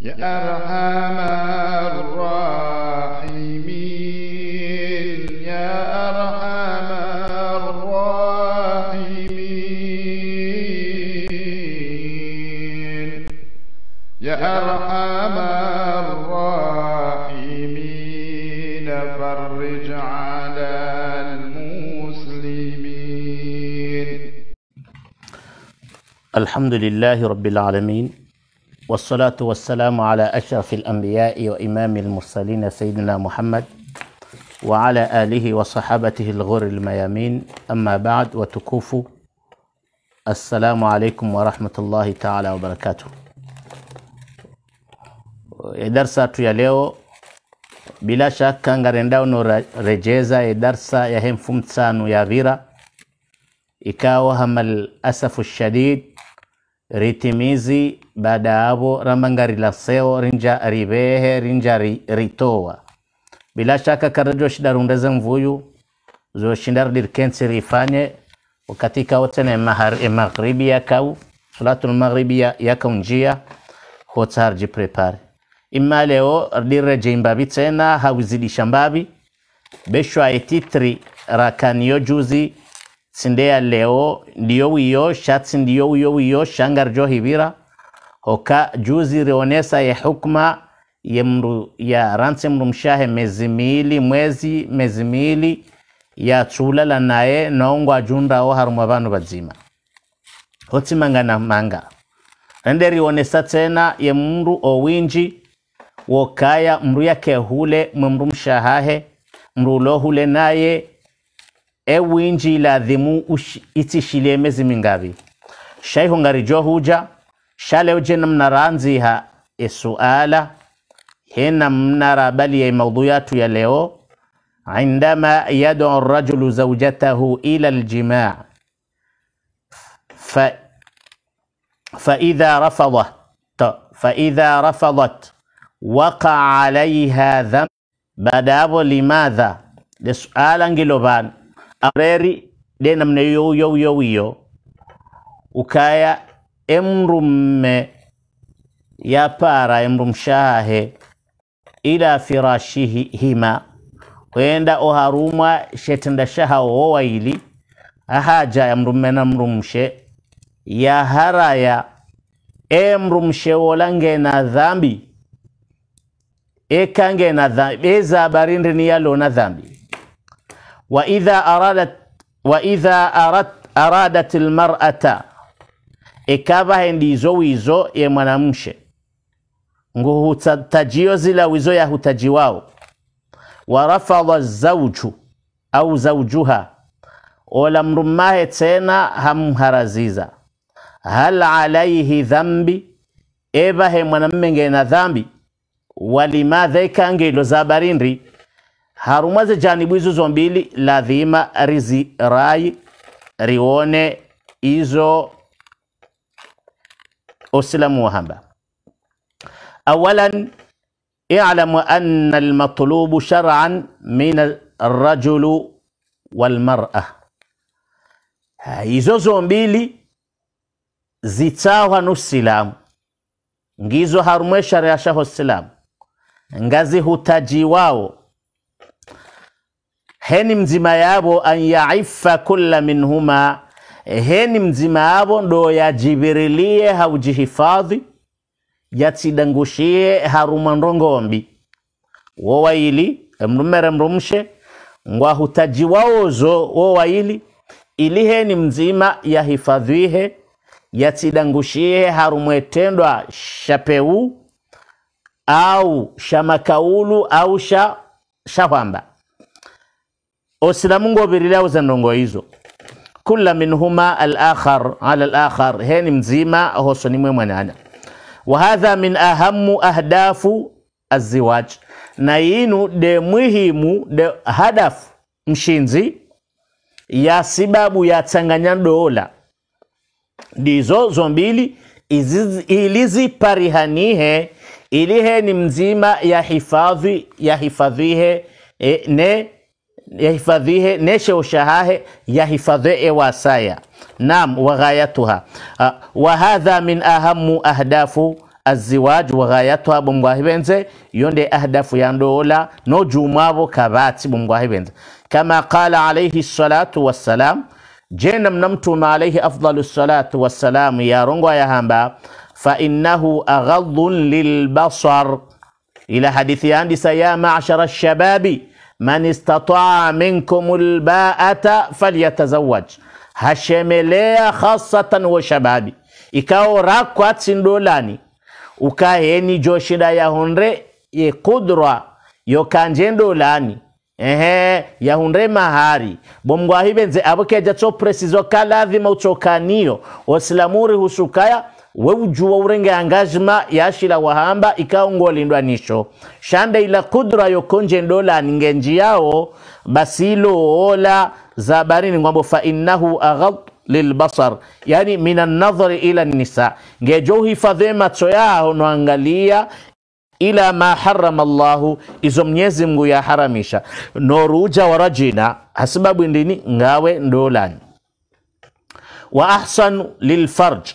يا أرحم الراحمين يا أرحم الراحمين يا أرحم الراحمين فرج على المسلمين الحمد لله رب العالمين والصلاة والسلام على أشرف الأنبياء وإمام المرسلين سيدنا محمد وعلى آله وصحابته الغر الميامين. أما بعد وتكوفوا السلام عليكم ورحمة الله تعالى وبركاته. darsa tu ya leo bila shaka ngarenda unorejeza e darsa ya hemfu mtsanu ya vira ikawa ritimizi baada ramangari la seo rinja rivehe rinja ri, ritowa bila shaka karajo shida rundeze mvuyu zo shindar dirkense rifanye wakati kawo tene mahar e maghribi yakau salatul maghribi ya- yakau njia hotar ji prepare. Imma leo dirreje jimba tena hawizidisha shambabi beshwa etitri rakaniyo juzi tsindeya leo ndiyo wiyo shatsi ndiyo wiyo wiyo shangar jo hivira hoka juzi rionesa ye hukma ye mru ya ranse mru mshahe mezi miili mwezi mezi miili ya tsulala naye naongwa jundawo harumwa vanu vazima hotsimangana manga ende rionesa tena ye mndu owinji wokaya mndu yake hule mwe mndu mshahahe mndu ulo hule naye ewinji ladhimu itishile mezi mingavi shaihu ngarijo huja shaleuje namnaranziha esuala hena mnara bali ya maudhuyatu ya leo عندما يدعو الرجل زوجته إلى الجماع ف فإذا رفضت فإذا رفضت وقع عليها ذنب de suala ngilo ban areri de namne yo yo yo ukaya emrumme ya para emrum shahe ila firashihi hima. Kwenda oharumwa shetenda shaha owaili ahaja ya mrumme na mrumshe ya haraya emrumshe wolange na dhambi. Ekange na dhambi. Eza barindi ni yalo na dhambi wa idha aradat wa arat, aradat almar'ata. Ikava hendizo wizo ye mwanamshe. Nguhutajio zila wizo ya hutaji wao warafadha zauju au zaujuha ola mrumahe tena hamharaziza. Hal alaihi dhambi evahe mwanamme ngena dhambi. Walimadha ikangelo za harumaze janibu hizo zombili lazima rizirayi rione izo usilamu wahamba. Awalan i'lamu anna almatlubu shar'an min arrajulu walmar'a. Hizo zombili zitawa nusilamu ngizo harumwe sharia shaho silamu. Ngazi hutaji wao heni mzima yabo an yaifa kulla minhuma. Heni mzima yabo ndo yajibirilie haujihifadhi yatsidangushie haruma ndongombi. Wowaili mrumere mrumshe ngwahutaji waozo wowaili ili heni mzima yahifadhihe yatsidangushie harumwetendwa shapeu au shamakaulu au sha shahwamba osilamu ngovirile auza ndongo hizo. Kula minhuma alakhar ala alakhar heni mzima ohoso ni mwe mwanana wahadha min ahamu ahdafu aziwaj. Na inu de muhimu de hadafu mshinzi ya sibabu ya tsanganya dola ndizo zombili iliziparihanihe ilihe ni mzima ya hifadhi ya hifadhihe e, ne yahifadhihe nesheushahahe yahifadhee wasaya nam waghayatuha uh, wahadha min ahamu ahdafu aziwaj waghayatuha bumgwahibenze yonde ahdafu yandoola nojumabo kabati bumgwahibenze kama qala alaihi salatu wassalam jena mnamtuma alaihi afdalu salatu wassalam yarongwa yahamba fainnahu aghadun lilbasar. Ila hadithi yandisa ya mashara shababi man istataa minkum lbaata falyatazawaj hashemelea khasatan wa shababi. Ndolani ukaheni joshida yahonre ye kudra ehe yahunre mahari. Bomgwahibenze abokeja tso presizo utsokaniyo osilamuri husukaya weujuwa urenge angajma yashila wahamba ikaongolindwa nisho. Shanda ila kudra yokonje ndola ningenji yao basilo ola zabarini ngwambo fa innahu aghad lilbasar yani min annadhari ila nisa. Ngejo uhifadhe macho yao noangalia ila ma harama llahu izo mnyezi mngu yaharamisha. Noruja warajina hasibabu ndini ngawe ndolani wa ahsanu lilfarj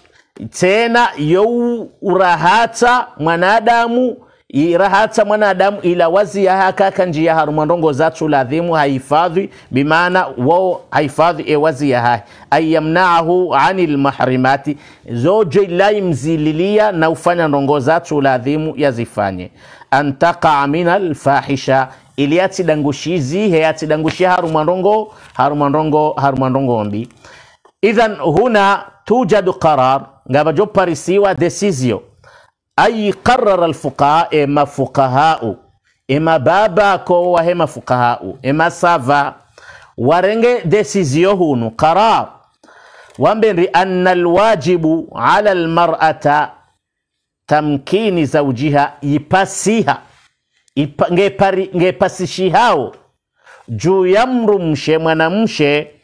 tena yau urahata mwanadamu irahata mwanadamu ila wazi ya hakaka njia harumandongo zatu ladhimu haifadhi bimaana wao haifadhi e wazi ya hai. Ayamnaahu ani lmahrimati zojo ilaimzililia na ufanya ndongo zatu ladhimu yazifanye antakaa min alfahisha ili atidangushizi he atidangushia harumandongo harumandongo harumandongo mbi. Idhan huna tujadu qarar ngaba jo parisiwa desizio. Ay qarrara alfuqaha e fuqahau. Ema baba ko wahema fuqahau. Ema sava. Warenge desizio hunu. Qarar wambenri anna alwajibu ala almar'ata tamkini zaujiha ipasiha. Ipa, ngepari, ngepasishihao. Juu ya mrumshe mwanamshe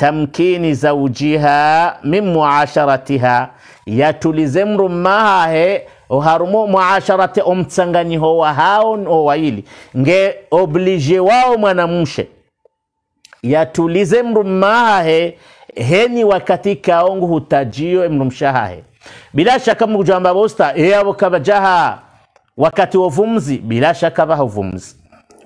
tamkini zaujiha min muasharatiha. Yatulize mrumahahe harumo muasharati omtsanganyiho wa hao owaili nge oblige wao mwanamshe yatulize mrumahahe heni wakati kaongu hutajio mrumshahahe bila shaka mkujamba bosta eyabo kabajaha wakati wovumzi bila shaka bahovumzi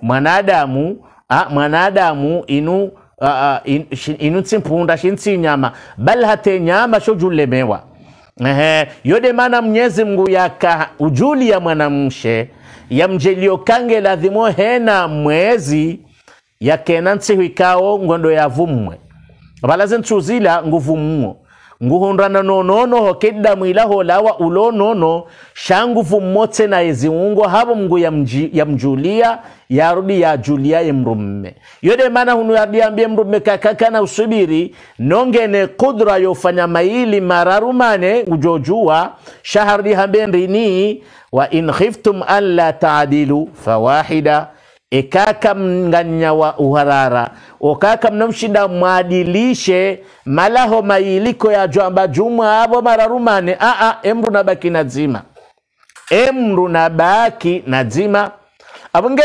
mwanadamu mwanadamu inu uh, uh, in, shi- inu tsimpunda shintsinyama bal hate nyama sho shojulemewa Ehe, yode mana mnyezi mngu yaka ujuli ya mwanamshe yamjelio kange ladhimo hena mwezi yakena ntsihu ikao ngondo yavummwe balaze ntsuzila nguvumuo nguhundrana nonono hokedda mwilaho lawa ulo nono shangufu mmotse na yeziungo havo mngu Ya yamjulia yarudi ya mrumme. Yode mana hunu yardiambie mrumme kakakana usubiri nongene kudra yofanya maili mararumane ujojua shahardi rini wa in khiftum an la taadilu fawahida ekaka mnganya wa uharara. Okaka mnamshinda mwadilishe malaho mailiko ya jwamba jumwa avo mararumane aa emru nabaki nadzima emru nabaki nadzima avonge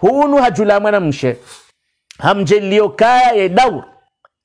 hunu hajula mwana mshe. Hamjelio kaya ye daur.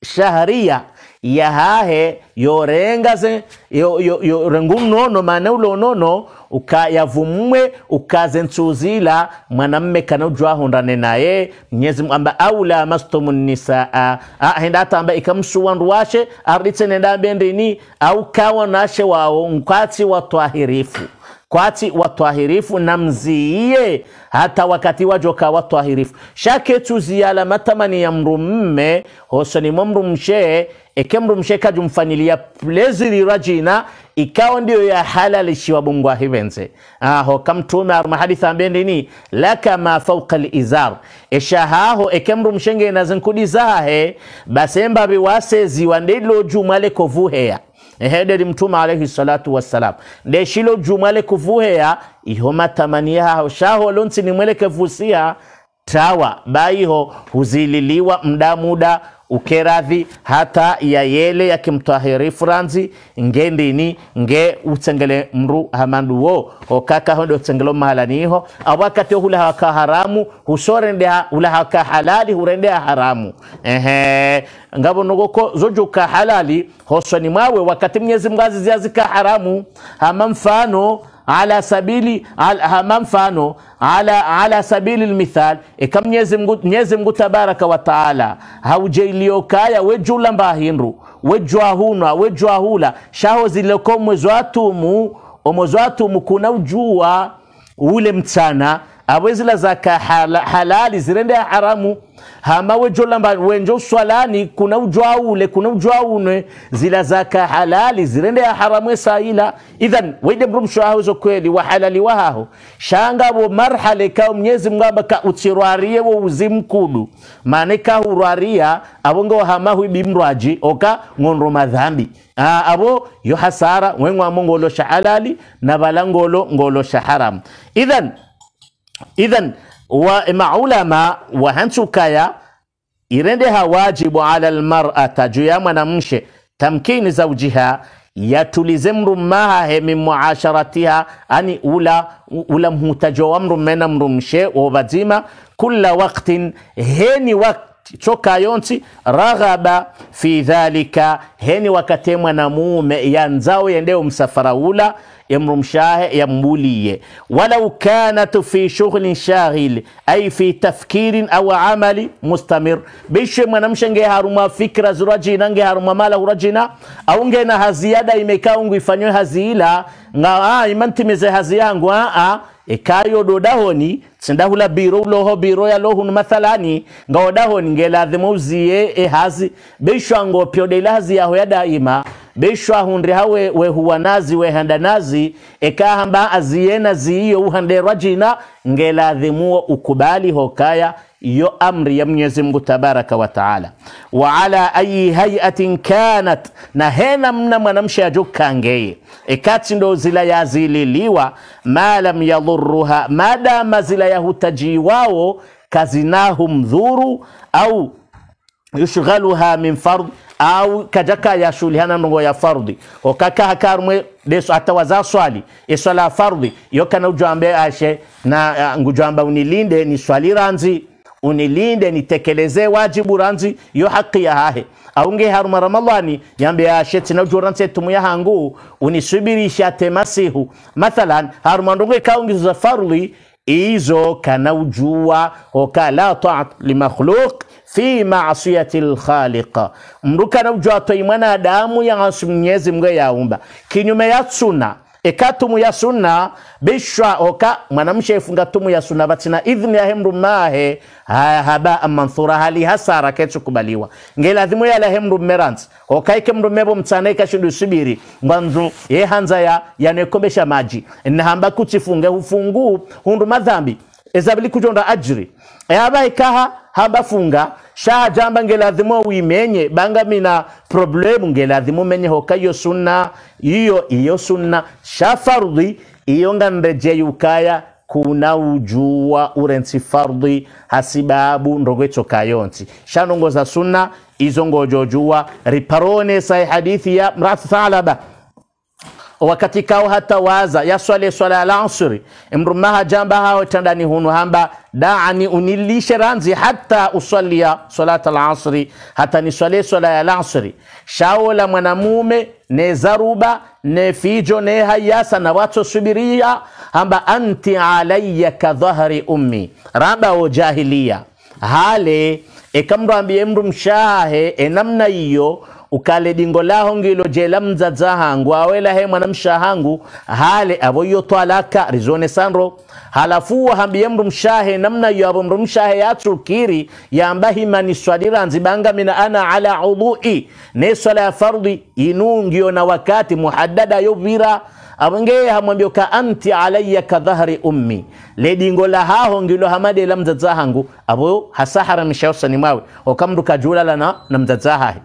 Shaharia yahahe yorengaze yo- yo- yorenga unono mana ulo unono ukayavumwe ukaze ntsuzila mwanamme kana ujwahundane naye mnyezi amba aula mastumu nisaa. Henda atamba ikamsuwandu washe arditse nenda bendini au kawa nashe wao nkwati watwahirifu kwati watwahirifu na mziie hata wakati wajoka watwahirifu shake tuziala matamani ya mrumme hosonimo mrumshe eke msheka jumfanilia plezili rajina ikawa ndiyo ya halali shiwa bungwa hivenze. Aho kamtume arma haditha ambende ni laka ma fauka lizar. Eshahaho eke mrumshenge nazinkudizahe basemba biwase ndilo jumale kovuheya ehederi mtume alaihi salatu wassalam. Ndeshilo jumale kuvuheya iho matamania haho. Shaho lonsi nimweleke vusia tawa. Baiho huzililiwa mda muda ukeradhi hata ya yele yakimtahiri franzi nge ndini nge utsengele mru hamandu wo. Okaka hondo utsengelo mahalaniho awakati hula haka haramu husorende hula haka halali hurende haramu. Ehe. Ngabo nogoko zojuka halali hosoni mwawe wakati mnyezi mgazi ziazika haramu. Hama mfano ala sabili hama mfano ala, ala sabili lmithal. Eka mnyezi mngu, tabaraka wa taala haujailiokaya wejula mbahinru wejwahunwa wejwahula shaho zileko mwezi watumu omwezi watumu kuna ujua ule mtsana awezila zaka hala, halali zirende ya haramu. Hama wejolamba wenjo swalani kuna ujwa ule kuna ujwa une zila zaka halali zirende ya haramu esaila idhan wede mrumshwahozo kweli wa halali wahaho shanga wa marhale kao mnyezi mgamba ka utsirwarie wo uzimkudu mane ka hurwaria abongo hama hui bimruaji oka ngonro madhambi. Abo yo hasara wengwa mongolo shahalali na balangolo ngolo shaharam idhan idhan wa maulama wahansukaya irendeha wajibu ala lmarata juu ya mwanamshe tamkini zaujiha yatulize mrumaha he min muasharatiha ani ula ula mhutajo wa mrumena mrumshe wobazima kula waktin heni wakti choka yonsi raghaba fi dhalika heni wakatemwa na mume yanzao yendeo msafara ula yamrumshahe yambulie walau kanat fi shughlin shaghil ay fi tafkirin au amali mustamir. Bishe mwanamshe nge haruma fikra zurajina nge haruma mala urajina au nge na haziada imekaa ungu ifanywe haziila nga ah, imantimize hazi yangu a a ekayo dodahoni sindahula biro uloho biro ya lohun mathalani. Ngeladhima uziye ehazi bishwa ngopyodeila hazi. Yaho ya daima. Bishwa hundri hawe wehuwa nazi wehanda nazi. Ekahamba aziyena ziiyo uhanderwa jina. Ngeladhimuo ukubali hokaya yo amri ya Mwenyezi Mungu tabaraka wa taala. Wa ala ayi hayatin kanat na hena mna mwanamshe ajukangeye ekati ndo zila yazililiwa malam yadhuruha madama zila yahutajiwao kazinahu mdhuru au yushghaluha min fard au kajaka ya shuli hana ndongo ya fardhi okaka hakarmwe deso atawaza swali eswala fardhi yokana ujambe ashe na uh, ngujamba unilinde ni swali ranzi unilinde nitekeleze wajibu ranzi yo haki ya hahe. Aunge haruma ramadhani yambe ashetse na joranse tumu ya hangu unisubirisha temasihu mathalan haruma ndongo kaungiza farli izo kana ujua oka la taat limakhluq fi maasiyati lkhaliqa mruka na ujua toi adamu ya mnyezi mngu yaumba kinyume ya sunna ekatumu ya sunna bishwa oka mwanamshe ifunga tumu ya sunna batina idhni ya hemru mahe haba manthura hali hasara ketsu kubaliwa. Ngelazimu ya la hemru merans oka ike mru mebo mtsana ikashindu subiri mwanzu ye hanza ya yanekombesha maji. Nahamba kuchifunge hufungu hundu madhambi. Ezabili kujonda ajri. Eaba ikaha hamba funga sha jamba ngeladhimu wimenye banga mina problemu menye hoka iyo sunna iyo iyo sunna. Sha fardhi iyo nganreje ukaya kuna ujua urensi fardhi hasibabu ndogwecho kayonsi shanongoza sunna izo ngojojua riparone sai hadithi ya mrat thalaba wakati kao hata waza yaswale swala ya ansuri. Imrumaha jamba hao tandani hunu hamba daani unilishe ranzi hata usalia salata ansuri hata niswale swala ya ansuri. Shao la mwanamume ne zaruba ne fijo ne hayasa na watu subiria hamba anti alayya ka dhahri ummi. Raba o jahiliya hale ekamrambie mndu mshahe enamna iyo ukale dingo laho ngilo jela mzaza hangu awela he mwanamsha hangu hale avoyo twalaka rizone sanro. Halafu wahambie mndu mshahe namna yo avo mndu mshahe yatsukiri yamba himani swadira nzibanga mina ana ala udhui. Ne swala ya fardhi inungio na wakati muhaddada yovira. Avongeye hamwambio ka anti alayya ka dhahri ummi. Le dingo la haho ngilo hamade la mzaza hangu avo hasahara yosani mwawe. Okamndu kajulala na, na mzaza hahe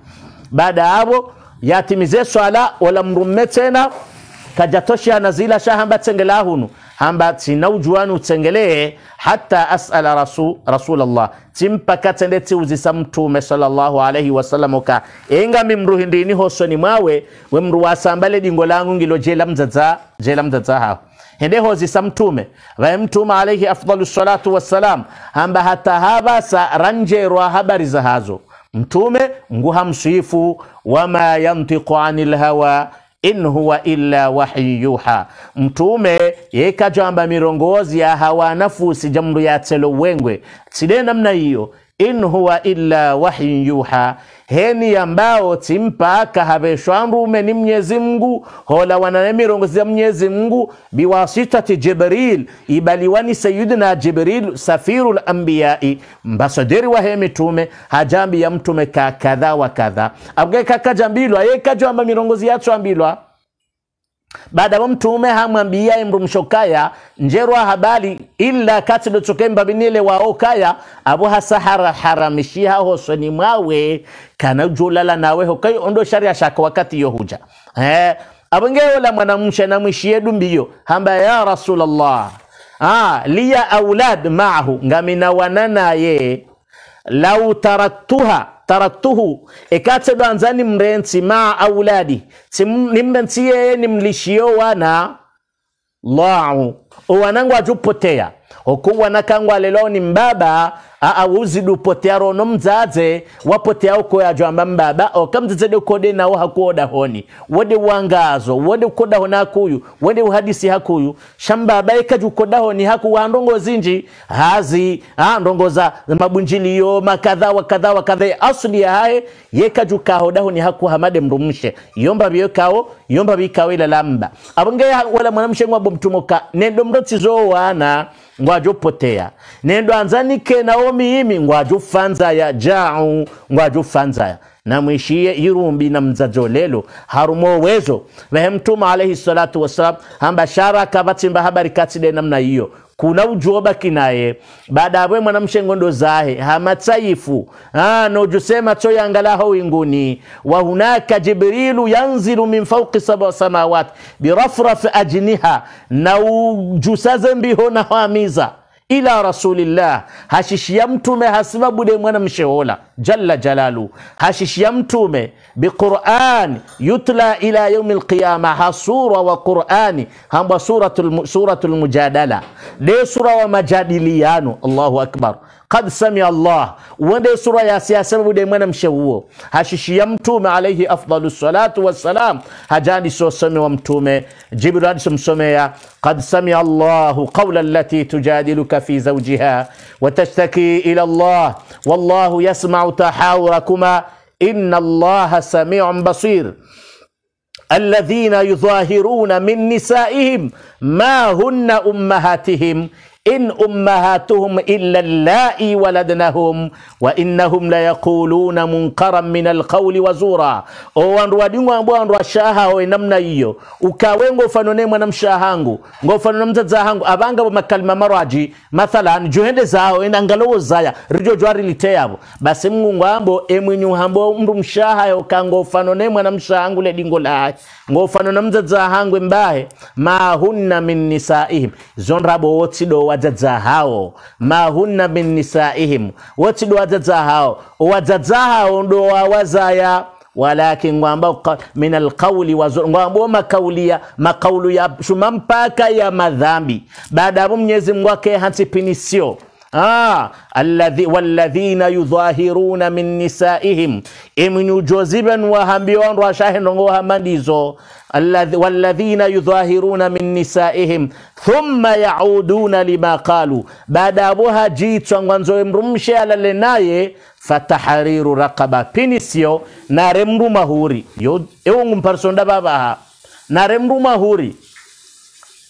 baada ya hapo yatimize swala wala mrumme tena. Kajatosha nazila sha hamba tsengela hunu hamba tina ujuanu tsengelee hata asala rasu, rasulallah timpaka tende tiuzisa mtume sallallahu alaihi wasallam ka enga mimruhindini hosoni mwawe we mru wasambale dingo langu ngilo jela mzaza jela mzaza hao. Hende hozisa mtume. Wa mtume alaihi afdalu salatu wassalam. Hamba hata havasa ranjerwa habari za hazo mtume nguha msifu wama yantiqu anil lhawa in huwa illa wahyi yuha. Mtume yekajamba mirongozi ya hawa nafusi jamru ya tselo wengwe. Tsile namna hiyo in huwa illa wahyu yuha. Heni ambao timpaka haveshwanrume ni mnyezi mngu hola wanane mirongozi ya mnyezi mngu biwasitati jibril. Ibaliwani sayidina jibril safiru lambiyai mbasadiri wa he mitume. Hajambi ya mtume ka kadha wa kadha. Abge kakajambilwa yekajamba mirongozi yatswambilwa baada wa mtume hamwambia imrumshokaya njerwa habari illa katidotoke binile wao kaya abo hasahara haramishiha hosoni mwawe kana julala nawe hokai ondo sharia shaka wakati yo huja. Eh abongeola mwanamshe namwishie dumbiyo hamba ya rasulallah ah liya aulad maahu ngamina wananaye lau taraktuha taraktuhu ikatsedo anzani mrensi maa auladi. Nimrensi yeye nimlishio wana lau. Uwanangu ajupotea oku wanakangu alelo ni mbaba aawuzidupotea rono mzaze. Wapotea uko yajwamba mbaba okamzezede kode nawo hakuoda honi. Wode wangazo wode ukoda hona hakuyu wode uhadisi hakuyu. Shambaba ikajukoda honi haku wandongo zinji. Hazi ha, ndongo za mabunjiliyo makadha wa kadha wa kadha asli ya haye yekajukahoda honi haku hamade mrumshe yomba biyokao yomba bikawe ila lamba. Abonge wala mwanamshe ngwabo mtumoka nendo mrotizo wana ngwajopotea nendo anzanike naomi imi ngwajufanzaya jau ngwajufanzaya namwishiye irumbi na mzajolelo harumo wezo. Vehe mtume alaihi salatu wassalam hamba sharaka vatsimba habari katside namna hiyo kuna ujoba kinaye baada abwe mwanamshengo ndo zahe hamatsaifu nojusema tsoyangalaho winguni wa hunaka jibrilu yanzilu min fauqi saba samawati birafraf ajniha na ujusaze mbiho na hamiza ila rasulillah hashishia mtume hasibabude mwana mshehola jalla jalalu hashishia mtume biquran yutla ila yaumi lqiyama hasura wa qurani hamba suratu lmujadala de sura wa majadiliano allahu akbar قد سمع الله. وده سورة يا سياسة ده منم شوو هاشش يمتوم عليه أفضل الصلاة والسلام. هجاني سو سمي ومتوم جبران سمسمي قد سمع الله قول التي تجادلك في زوجها وتشتكي إلى الله. والله يسمع تحاوركما إن الله سميع بصير. الذين يظاهرون من نسائهم ما هن أمهاتهم in ummahatuhum illa اللائي waladnahum wa innahum la yaquluna munkaran min alqauli wa zura. O wandu washaha o namna hiyo ukawengo ufanone fanone mwana mshahangu ngo ufanone mzaza hangu abanga bo makalima maraji mathalan juhende zao ina ngalowo zaya rijo jwari liteyabo basi mungu ambo emwinyu hambo mndu mshaha yo kango fanone mwana mshahangu le dingo la ngo ufanone mzaza hangu mbahe ma hunna min nisaihim. Zonrabo wotsido wadzadza hao ma hunna min nisaihim. Wotsido wadzadza hao wadzadza hao ndo wawazaya walakin ngwamba min alqauli ngwamba makaulia makaulu ya shuma mpaka ya madhambi. Baada hapo Mwenyezi Mungu ake hansipinisio Ah, alladhi walladhina yudhahiruna min nisaihim. Iminujoziben wahambiwandu washahendongo hamandizo alladhi walladhina yudhahiruna min nisaihim thumma yauduna lima qalu. Baada abo jitwa ngwanzowe mrumshe alale naye fatahariru rakaba pinisio nare mruma mahuri yo ewongu mparsonda babaha nare mruma mahuri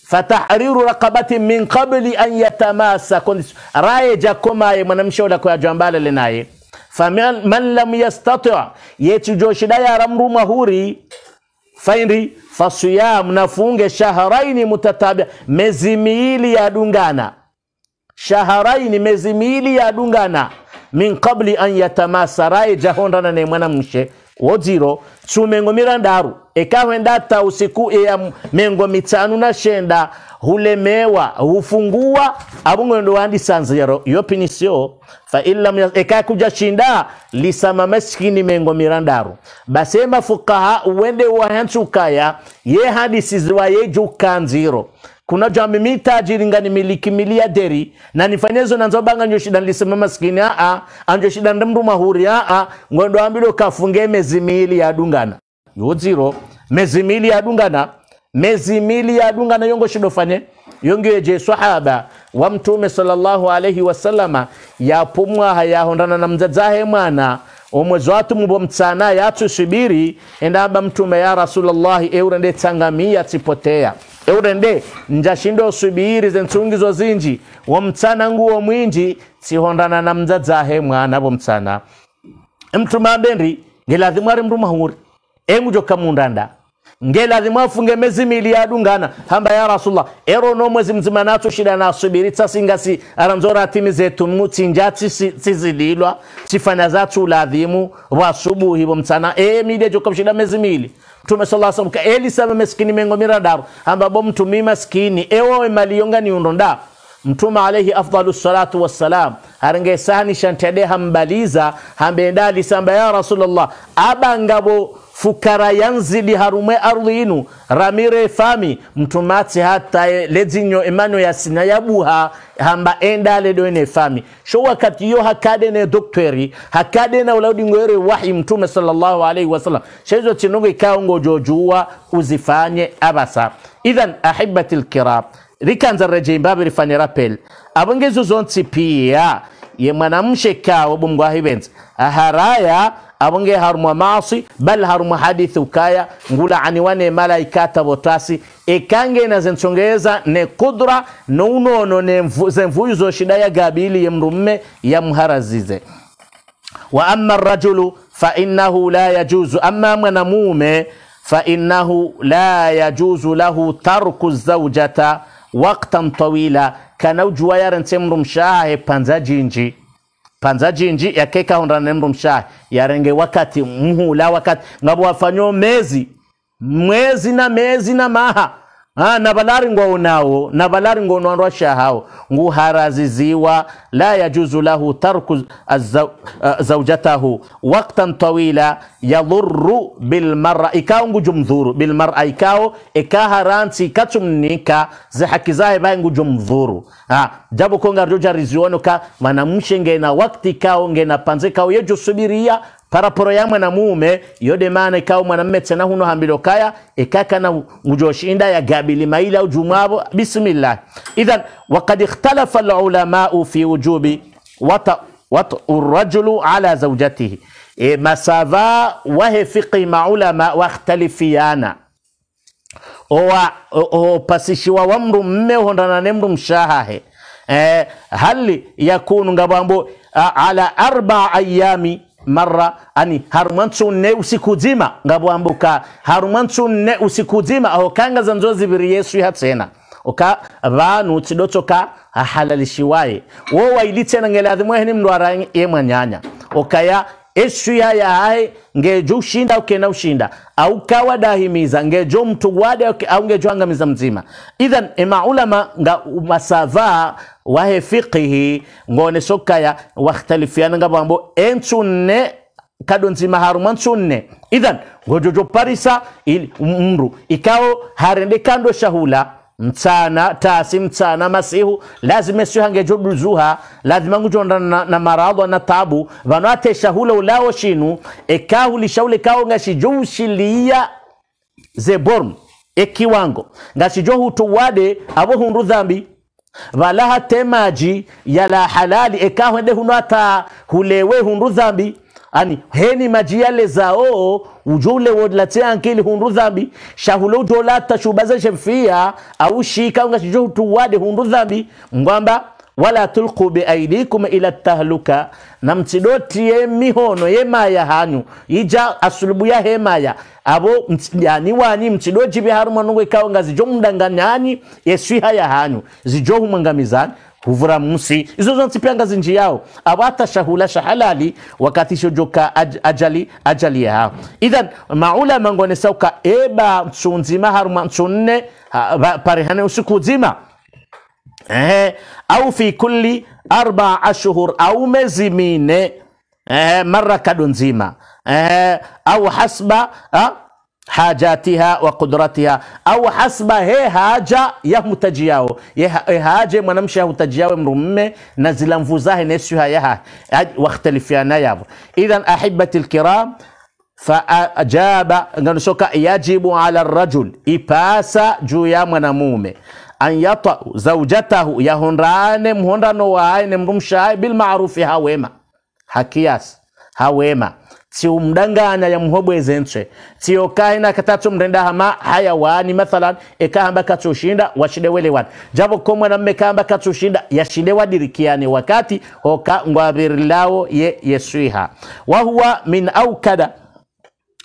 fatahriru rakabati min qabli an yatamasa Kondis- raye jakomaye mwanamshe ola ko yajambalele naye. Faman man lam yastati yetujo shida yara mru mahuri faindi fasiyam nafunge shaharaini mutatabia mezi miili yadungana shaharaini mezi miili yadungana min qabli an yatamasa raye jahondana ne mwanamshe wodziro tsumengo mirandaru. Ekahwendata usiku eya mengo mitsanu na shenda hulemewa hufungua abung'ondo wandisanziro yopinisio fa illam yas- ekakuja shinda lisama maskini mengo mirandaru. Basema fukaha uwende wahantsukaya ye hadisi ziwa yejukanziro kuna mimi mi tajiri ngani miliki miliaderi na nifanyezo nanzobanga njo shida nilisema maskini aa anjo shida ndamru mahuri aa ngondo ambilo kafunge mezi miili Yo zero, mezi mili yadungana mezi mili yadungana yongo shido fanye yongo yeje sahaba wa mtume sallallahu alaihi wasallama yapumwa hayahondana na mzazahe mwana. Omwezi watu mubo mtsana yatu subiri endaba mtume ya rasulullahi eurende tsangamia tsipotea eurende njashindo subiri zentsungizo zinji. Wo mtsana nguwo mwinji tsihondana na mdzadzahe mwana bo mtsana. Mtume ambendi ngelazima ari mndu mahuri. Engujo kamundanda ngelazima afunge mezi mili yadungana hamba ya rasulullah ero no mwezi mzima natso shida na subiri tsasingasi aramzora atimi zetu mutsinja tsizililwa tsifanya zatu uladhimu wa subuhi bo mtsana e mili mshida kamshida mezi mili mtume sallallahu alaihi wasallam ka elisama maskini mengo miradaru bo mtumi maskini. Ewowe yonga ni undonda mtume alaihi afdalu salatu wassalam arenge sani shantede hambaliza hambendali samba ya rasulullah abangabo fukara yanzidi harume ardhi inu ramire fami mtumati hata ledzinyo emano yasina yabuha hamba endale doene fami. Sho wakati yo hakade ne doktori hakade na ulaudi ngwere wahi mtume sallallahu alaihi wasallam. Shezo chinungi ikaongo jojua uzifanye abasa. Idhan ahibati lkiram rikanza reje imbabi rifanye rapel. Abongezo zonsi pia ye mwanamshe kawo bumgwahi benzi aharaya abonge harumwa maasi bal harumwa hadithu kaya ngula aniwane malaikata botasi ekange na zenchongeza ne kudra nounono zemvuyu zoshida ya gabili ya mrumme ya mharazize. Wa amma rajulu fa innahu la yajuzu. Amma mwanamume fa innahu la yajuzu lahu tarku zaujata waktan tawila. Kana ujua ya mndu mshahe panza jinji panza jinji yakeka hondana mndu mshahe yarenge wakati mhula wakati. Ngabo wafanyo mezi mwezi na mezi na maha Ah, na balari ngwa nawo na balari shahao ngu haraziziwa la yajuzu lahu tarku ah, zaujatahu. Waqtan tawila yadhurru bilmar'a ikao ngu jumdhuru. Bilmar'a ikao ikaharanti ikachumnika zihaki zahe bae ngu jumdhuru. Ah, jabo konga roja riziono ka manamshe ngena wakti kao ngena panze kao yejo subiria paraporo ya mwanamume yode maana ikawa mwanamume tena huno hambilo kaya ikakana ngujoshinda ya gabili maila ujumabo bismillah idhan wakad ikhtalafa alulamau fi wujubi wata urajulu ala zaujatihi e, masava wahe fiqi maulama wakhtalifiana owa opasishiwa wa mndu mme hondana ne mshahahe eh, hali yakunu ngabambo ala arba ayami marra ani harumantsu ne usiku zima ngabwambuka harumantsu ne usiku zima aho kanga zanzo zibiri yesu hatsena oka vanu tsidotsoka ahalalishiwaye. Wo waili tsena ngeladhimweheni mndu ara ye mwanyanya. Ya ya hai ngejo ushinda ukena ushinda? Au kawa dahimiza ngejo mtu wade au ngejo angamiza mzima? Idhan emaulama nga masava wahe fiqihi ngone sokaya wakhtalifiana ngabambo entsunne kado nzima haruma ntsunne idhan ngojojo parisa ili mru ikao harende kando shahula. Mtsana tasi mtsana masihu lazima sihangejo duzuha lazima ngujonda na, na maradha na tabu. Vano atesha hula ulao shinu ekahulishaule kao ngashijoushiliya zeborm ekiwango ngashijo hutuwade abo hundu dhambi valaha maji yala halali ekahwende huno ata hulewe hundu dhambi ani heni maji yale zao ujule wodlate ankili hundu dhambi shahulo ujolata tashubaza shemfia au shika unga shijo tuwade hundu dhambi ngwamba wala tulqu biaidikum ila tahluka na mtidotie mihono yemaya hanyu. Ija asulubu ya hemaya abo mtidani wani mtidoji biharuma nungu ikawa nga zijo mdanganyani yeswiha ya hanyu. Zijo humwangamizani huvura musi izo zonse pia ngazi nji yao. Awata shahula shahalali wakati shojoka aj, ajali ajali yao idhan maula ngone sawka eba mtsunzima haruma mtsunne ha- parihane usiku zima eh, au fi kulli arba ashhur au mezi mine eh, mara kado nzima eh, au hasba ah, hajatiha wa qudratiha au hasba he haja ya mutaji yao ye ha- he haja mwanamshe hutaji yawe mrumme na zila mvu zahe nesuha yaha wakhtalifiana yavo idhan ahibati lkiram faajaba nganusoka yajibu ala rajul ipasa juu ya mwanamume an yata zaujatahu yahondaane mhondano waene mrumshaye bilmarufi hawema hakiyasi hawema tiumdanganya ya mhobweze ntswe. Tiokahina katatu mrenda hama hayawani mathalan ekahamba katushinda washidewelewani javo jabo ko mwanamme kahamba katsushinda yashinde wadirikiane wakati hoka ngwabirilawo ye yesuiha wahuwa min aukada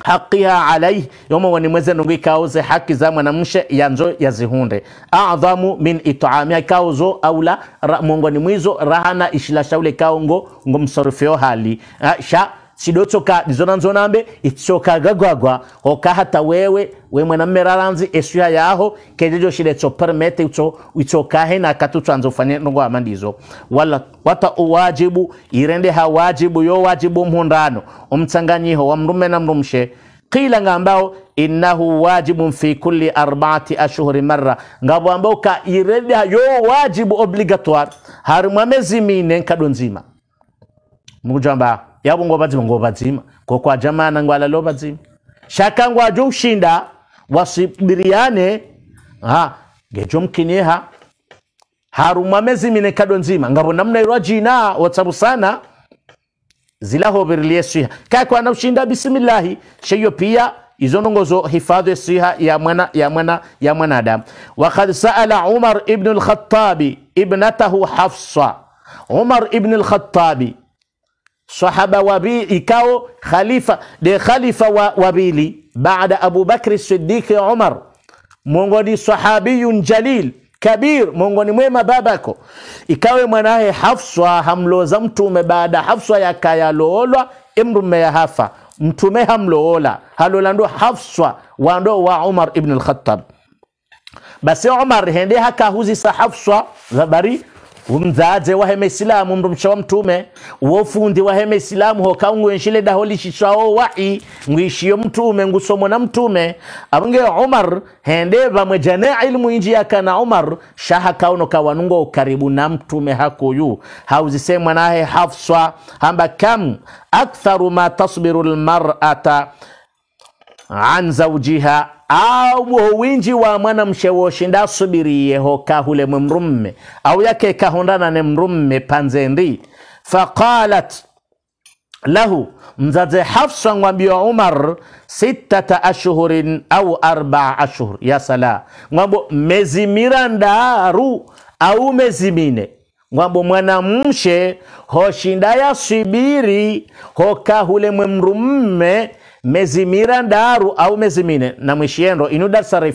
haqiha alaihi yomo wani mweze nungu ikaoze haki za mwanamshe yanzo yazihunde adhamu min itaamia ikauzo aula mongoni mwizo rahana ishila shaule kaongo ngo msorufio hali. Ha, sha sidotsoka dizona nzonambe itsoka gagwagwa okahata wewe we mwanamme raranzi esuya yaho kejejo shile cho permete utso itsoka hena katutso anzofanye ngo amandizo wala wata uwajibu irende ha wajibu yo wajibu mhundano umtsanganyiho wa mrume na mrumshe. Qila ngambao innahu wajibun fi kulli arbaati ashhuri marra. Ngabo ambao ka irende ha yo wajibu obligatoire. Harimwa mezi mine nkado nzima. Mujamba yabo ngo bazima ngo bazima ko kwa jamana ngo alalo bazima shaka ngo ajo ushinda wasibiriane ha gejo mkineha haruma mezi mine kado nzima. Ngabo namna irwa jina whatsapp sana zila berlie siha kai kwa na ushinda bismillahi sheyo pia izo ndongozo hifadhi siha ya mwana ya mwana ya mwanadamu wakad saala umar ibn al-khattabi ibnatahu hafsa. Umar ibn al-khattabi sahaba wabi ikao khalifa de khalifa wa, wabili baada abu bakri siddiqi umar. Mongoni sahabiyun jalil kabir mongoni mwema babako. Ikawe mwanaye hafswa hamloza mtume. Baada hafswa yakayaloolwa imrume ya hafa. Mtume hamloola. Halola ndo hafswa wando wa umar ibn al-khattab. Basi umar hende hakahuzisa hafswa zabari umzaze waheme isilamu mrumsha wa mtume wofundi waheme isilamu hokaungwenshile wai wahi ngwishiyo mtume ngusomo na mtume. Abunge umar hende vamwe jane ilmu inji yakana umar shaha kauno kawanungo karibu na mtume hakuyu hauzisemwa nahe hafswa hamba kam aktharu ma tasbiru lmarata an zaujiha au winji wa mwanamshe woshinda subirie hoka hule mrumme au yake kahondana ne mrumme panzendi. Faqalat lahu mzaze hafsa ngwambia umar sittata ashhurin au arbaa ashhur ya sala ngwambo mezi mirandaru au mezi mine. Ngwambo mwanamshe hoshinda ya subiri hoka hule mrumme mezi mira ndaru au mezimine na mwishiendo inu darsa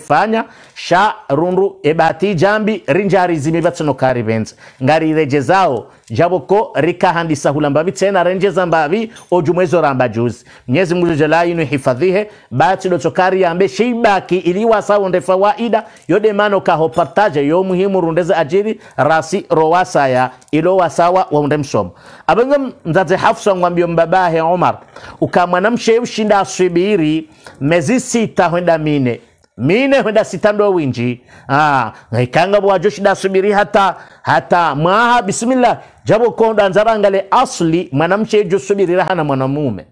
sha rundu ebati jambi rinjari zimi batsino kari benzi ngari reje zao jaboko rikahandisa hula mbavi tena renjeza mbavi ojumwezo ramba juzi. Mnyezi mungu jala inu hifadhihe bati dotsokari yambe shibaki iliwa sawo nde fawaida yode mano kahopartaje yo muhimu rundeza ajiri rasi rowasa ya ilo wasawa wa msomo abenga mzaze hafsa ngwambio mbabahe omar ukamwana mshe ushinda asubiri mezi sita hwenda mine. Mine hwenda sita ndo winji. Ah ikanga bwajo shida subiri hata hata mwaha. Bismillah. Jabo konda nzarangale asli mwanamche jo subiri na mwanamume.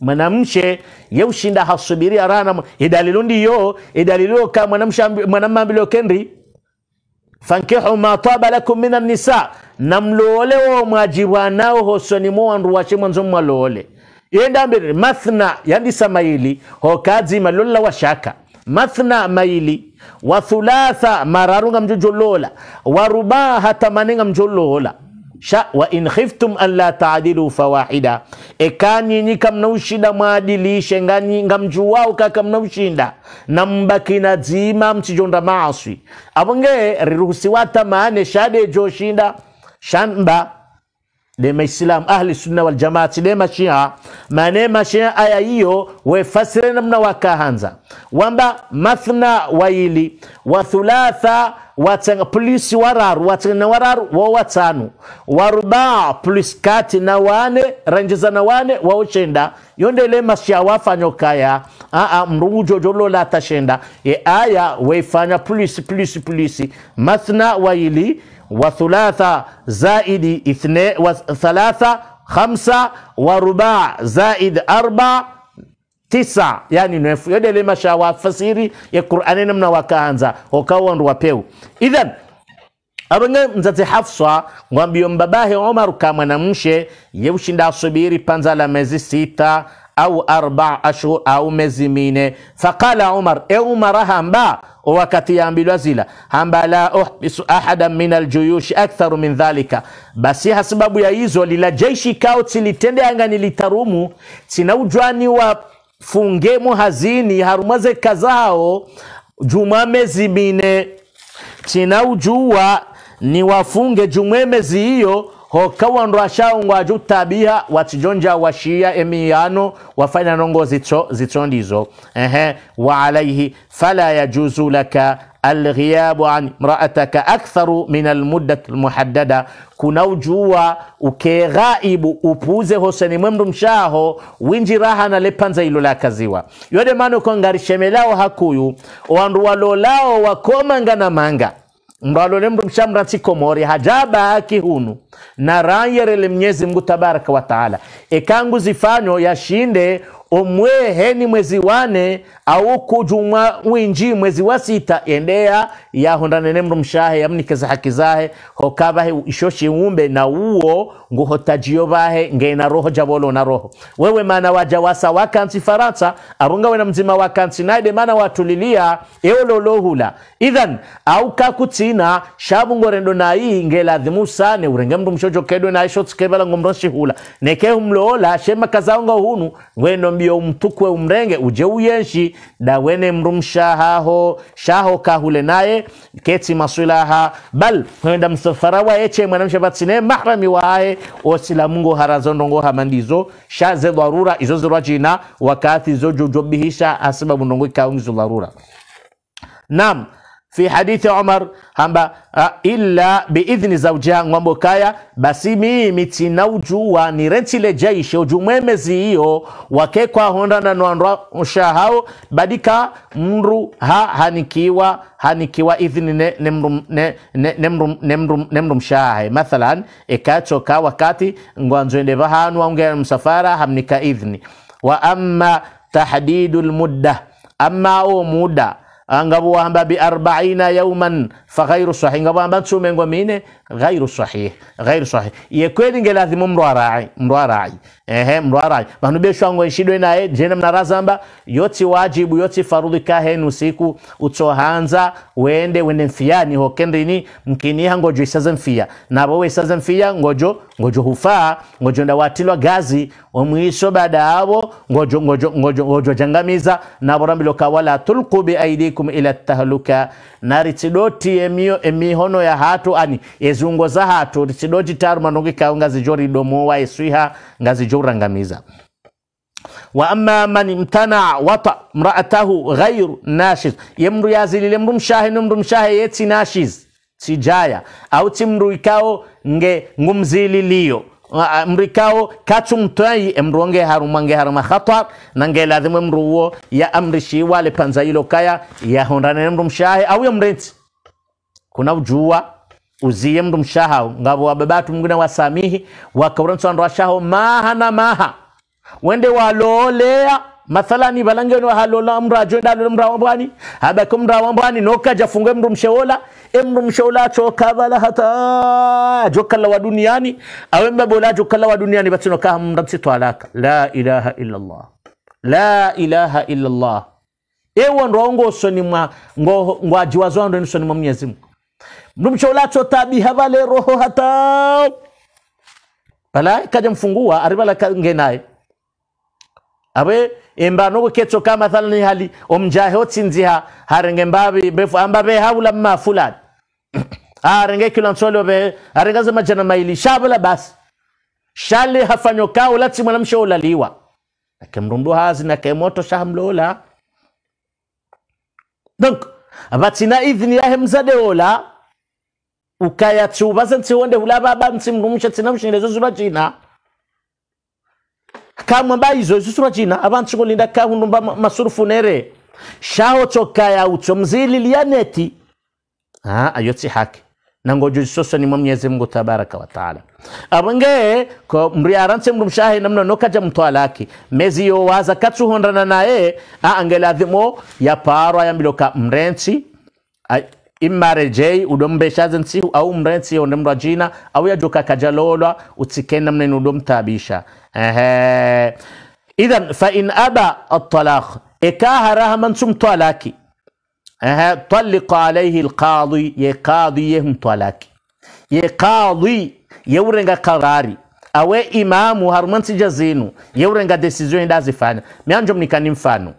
Mwanamshe yeushinda hasubiri arana idalilu ndiyo idalilu ka mwanamshe mwanamambilo kendri fankihu ma taba lakum min annisa namloole wo mwajibwanao hosoni mwandu wache mwanzo mwaloole yenda mbere mathna yandisa maili hokadzima lolla washaka mathna maili wa thulatha mararunga mjojolola wa rubaa hata nga mjolola. Sha wa in khiftum an la taadilu fawahida. Ekanyinyi kamnaushida mwadilishe ngamjuwao kaka mnaushinda nambaki na dzima mchijonda maaswi. Abonge riruhusiwa tamane shade joshinda shanba de maislam ahli sunna wal jamaati de mashia mane mashia aya hiyo wefasire namna wakahanza wamba mathna waili wa thulatha watanga plus wararu watanga na wararu wa watanu warubaa plus kati na wane ranjeza na wane wa uchenda. Yonde le mashia wafanyo Ah, ah, aa mrungu jojolo la tashenda. Ye aya weifanya plus plus plus mathna waili wa thulatha zaidi ithne wa thalatha khamsa wa ruba zaid arba tisa. Yani nefu yodele mashawa fasiri ya qur'ani namna wakaanza okawa ndo wapeu idhan aronge mzazi Hafsa ngwambio mbabahe Omar kama kamwanamshe yeushinda asubiri panza la mezi sita au arba ashhur au mezi mine. Faqala umar e umar hamba wakati yaambilwa zila. Hamba la uhbisu ahadan min aljuyushi aktharu min dhalika. Basi hasababu ya hizo lila jeshi kao tilitende anga nilitarumu. Tina ujwani wa fungemo hazini harumaze kazao juma mezi mine. Tina ujua ni wafunge jumwe mezi hiyo hokawandu ashao aju tabia watijonja washia emiyano wafanya nongo zicho zicho ndizo. Ehe wa alaihi fala yajuzu laka alghiyabu an imraataka aktharu min almuddat almuhaddada. Kuna ujua ukeghaibu upuze hoseni mwemndu mshaho winji raha na lepanza ilo la kaziwa. Yode mano kongarishemelao hakuyu wandu walolao wakomanga na manga. Mralole mndu mshamra tikomori hajaba aki hunu na rayerele mnyezi mngu tabaraka wa taala. Ekangu zifanyo yashinde omweheni mwezi wane au kujumwa winji mwezi wa sita endea yahondanene mndu mshahe yamnikeza haki zahe hokabahe ishoshi umbe na uwo nguhotajiyo bahe ngena roho jabolo na roho. Wewe mana waja wasa wakansi faransa arunga wena mzima wakansi naide mana watulilia eololohula idhan au kakutina shabungorendo nayi ngeladhimu sane urenge mndu mshocho kedwe na isho tsikebala ngomroshihula neke umloola shema kazaonga hunu wendo mbio umtukwe umrenge uje uyenshi. Dawene mrumsha haho shaho kahule naye keti masulaha bal wenda msafara wa eche mwanamsha batine mahrami wae osilamungo harazondongo hamandizo. Shaze dharura izo zirwa jina. Wakati zo jojobihisha asibabu ndongo ikaungizo dharura. Nam fi hadithi umar hamba uh, illa biidhni zaujiha ng'wambo kaya basi mimi tinaujua nirentile jaishe ujumwemezi hiyo wakekwa hondana nwandwa ushahao badika mru ha hanikiwa hanikiwa idhni ne, ne, mru, ne, ne, ne, ne, mru, ne mru mshahe. Mathalan ekachoka wakati ngwanzwende vahanu aungea msafara hamnika idhni. Wa amma tahdidu lmudda amma o muda nga bwewamba bi arbaina yauman faghairu sahih. Nga bwamba nsuma engoma ine ghairu sahih ghairu sahih ye kweli nge lazima mru arai mru arai ehe mru arai banu be shwango ishidwe naye jena mnarazamba yoti wajibu yoti farudhi kahenu usiku utohanza wende wende mfiani hokendini mkiniha ngojo isaza mfia nabo we isaza mfia ngojo ngojo hufaa ngojo ndawatilwa gazi omwiso baada abo ngojo ngojo ngojo ngojo jangamiza nabo rambilo kawala tulqu bi aidikum ila tahluka na ritidoti emio emihono ya hatu ani ezungo za hatu ritidoti taru manongi kaunga zijori domo wa eswiha ngazi jorangamiza wa amma man imtana wata mraatahu ghairu nashiz. Yemru yazilile mru mshahe no mshahe yeti nashiz tijaya au timru ikao nge ngumzililio. Mrikao katu mtwai emronge harumange haruma khatar nange ladhimu emruwo ya amrishi wale panza ilo kaya ya hondane mru mshahe au ya mrenti kuna ujua uziye mndu mshaha ngabo wababatu mngine wasamihi wakaurantu ndo washaho maha na maha. Wende walolea mathalani balangeni wahalola mra ajoenda alo mra wambwani habako mra wambwani nokaja funge mru msheola emru msheola chokavala hata jokala wa duniani. Awemba bola jokala wa duniani batino ka mra msitwalaka la ilaha illa allah la ilaha illa allah ewo ndo ongo soni mwa ngo ngwaji wazo ndo soni mwa Mwenyezi Mungu mru msheola chotabi havale roho hata. Bala kaja mfungua aribala naye abe embanogo ketso ka mathalani hali omjahe otsinziha harenge mbabi befu ambabe haula ma fulani. Arenge kila nsolo be arenga zama jana maili shabala basi. Shale hafanyo kao lati mwana msho ulaliwa akemrundu hazi na kemoto shahamlola donc abatina idhni yahe mzade ola ukaya tsubaza ntsiwonde hula baba ntsimrumusha tsina mshindezo zura jina. Kamwe baizo susura china abantu ngolinda kahundu mba masurufu nere shaho chokaya ucho mzili lianeti ha ayotsi haki nangojo soso ni mwenyezi mungu tabaraka wa taala. Abange ko mri aranse mru mshahe namna nokaja mtwalaki mezi yo waza katsuhondana naye a angeladhimo ya parwa ya mbiloka mrensi a- immarejei udombeshaze nsihu au mrensi onde mrwa jina au yajoka kajalolwa utsikenda mneni udomtabisha. Ehe. Idhan fa in aba at-talaq ikaharaha mansum talaki ehe talliqa alayhi alqadi ye qadi ye mtalaki ye qadi yeurenga qarari. Awe imamu harumansi jazinu yeurenga decision indazifanya mianjo mnikani mfano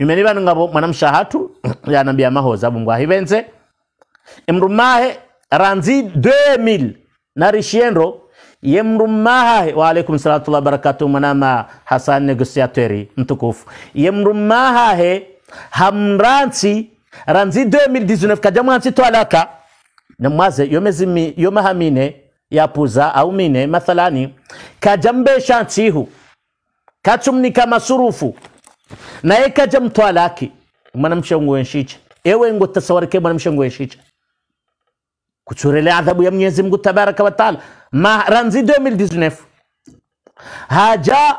nyumeni vanu ngavo mwanamshahatu yanambia mahoza mungu ahivenze mmahe ranzi 2000 na narishiendo ye mrumahahe waalaikum salatullah barakatuh mwanama hasan negociatori mtukufu. Ye mrumahahe hamransi ranzi 2019 kaja mwansi twalaka namwaze yomezi yomahamine yomaha mine yapuza au mine mathalani. Kaja mbesha nsihu kachumnika masurufu naye kaja mtwalaki mwanamshe nguenshiche ewe ngo tasawarike mwanamshe nguenshiche kuchurele adhabu ya mwenyezi mungu tabaraka wa taala. Ma ranzi 2019 haja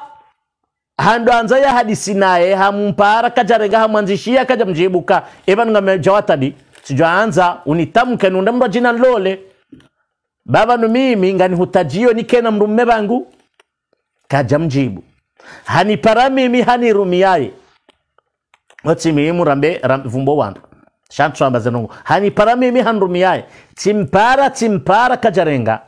hando anza ya hadisi naye hamumpara kajarenga hamwanzishia kaja mjibuka. Evan ngamejawatadi sijaanza unitamke nunda mrwa jina lole. Baba no mimi ngani hutajio nikena mrumme bangu kaja mjibu hanipara mimi hanirumiaye otimi murambe ram, vumbo wanda shantswamba zenongo hanipara mimi hanrumiaye timpara timpara kajarenga.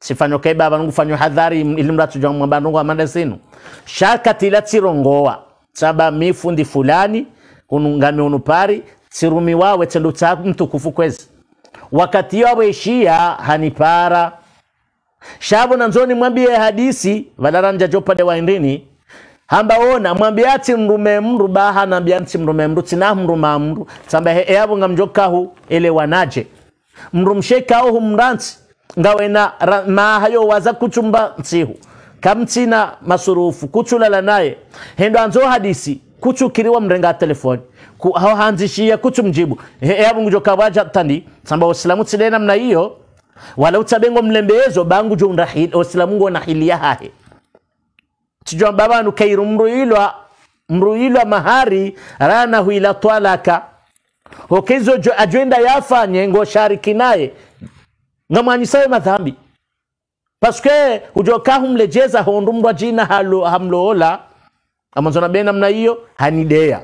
Sifanyo kai baba nungu fanyo hadhari ili mratu jwa mwamba nungu amanda sinu shakatila tsirongowa tsaba mifundi fulani unungami unupari tirumi wawe tsa mtukufu kwezi. Wakati yawe ishia hanipara shabo nanzoni mwambie hadisi valaranja jopade waindini. Hamba ona mwambie ati mrume mru baha nambia nti mrume mru tina mruma mru. Tsamba he nga mjokahu ele wanaje mru mshekao humranti ngawena mahayo waza kuchumba nsihu kamtina masurufu kuchulala naye. Hendo anzo hadisi kuchukiriwa mrenga telefoni. Ku, hao hanzishia kuchumjibu. Eabo ngujokawaja tandi. Tsamba wasilamu tilena mna hiyo wala utsabengo mlembezo bangu jo ngo nahilia hahe. Tijwa babanu kairu mruilwa mruilwa mahari rana huila twalaka. Hokezo jo ajenda yafanye ngo shariki naye. Ngamwanyisawe madhambi. Paske ujoka humlejeza hondu mrwa jina halo hamloola amanzona be namna hiyo hanidea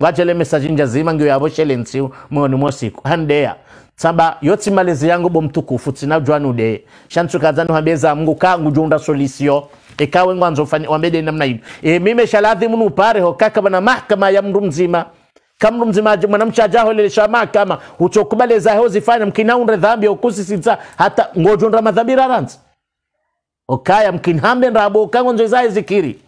wachele mesaji njazima ngio yavoshele nsi mwoni mosiku. Hanidea saba yotsi malezi yangu bo mtukufu tsina jwanu de shantu kazani hambeza mungu ka ngujunda solisio ikawe ngwanzo fani wambede namna hiyo e mime shaladhi munu pare ho kaka bana mahkama ya mndu mzima. Kamru mzima aje mwanamcha ajaho lele sha mahkama. Uchokubaleza ho zifanya mkinaunde dhambi okusisitsa hata ngojunda madhambi raranzi okaya mkinhambe nrabo kango nzoizaye zikiri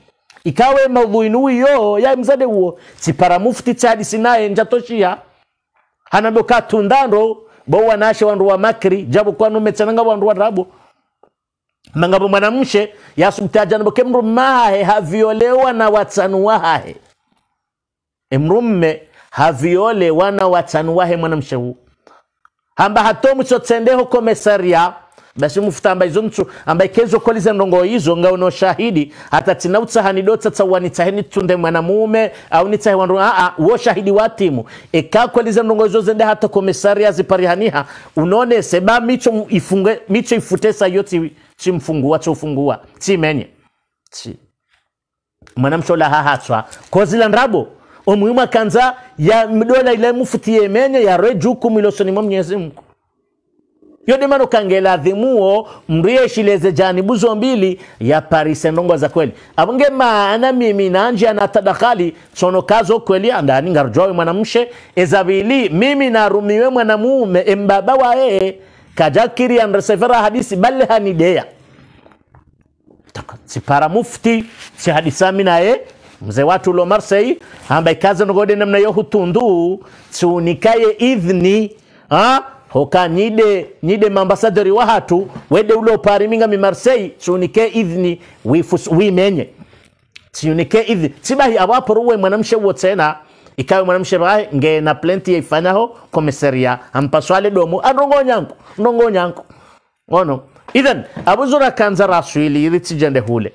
ikawe maudhuinui yo ya mzade uo sipara mufti tsadi sinaye njatoshia. Hanambe katundando bo wanashe wandu wa makri jabo nume chananga wandu wa rabu. Mangabo mwanamshe yasumtaja nabo kemru mahe haviolewa na watsanu wahahe emrumme haviolewa na watsanu wahe mwanamshe hamba hatomu tsotsendeho komisaria basi mufutamba izo mtsu ambaye kezo kolize nongo hizo ngauno shahidi hata tina utsahani dotsa tsawani tsaheni tunde mwanamume au nitsahe wandu a a wo shahidi wa timu. Eka kolize nongo hizo zende hata komisaria ziparihaniha unone seba micho ifunge micho ifutesa yoti chimfungua chofungua chimenye chi mwanamshola hahatswa kozila ndrabo omuhimu akanza ya mdola ile mufutie menye ya rejuku milosoni mwa Mwenyezi Mungu yode mano kangela dhimuo mrieshileze janibu zombili ya parise ndongo za kweli. Abunge maana mimi nanje anatadakhali sono kazo kweli andani ngarujwawe mwanamshe ezavili mimi narumiwe mwanamume embaba wa ee kajakiri andresefera hadisi bali hanidea sipara mufti si hadisami naye mzee watu lo marsei ambaye kazi nogode namna yo hutundu tsunikaye idhni ha hoka nyide nide mambasadori wa hatu wede ulo pari minga mi marsei tsunike idhni wifus wimenye tsunike idhni sibahi awapo ruwe mwanamshe wo tena ikawe mwanamshe bae nge na plenti yaifanyaho komisaria ampaswale domo andongonyanko ndongonyanko ono. Idhan abuzura kanza raswili iritsijende hule.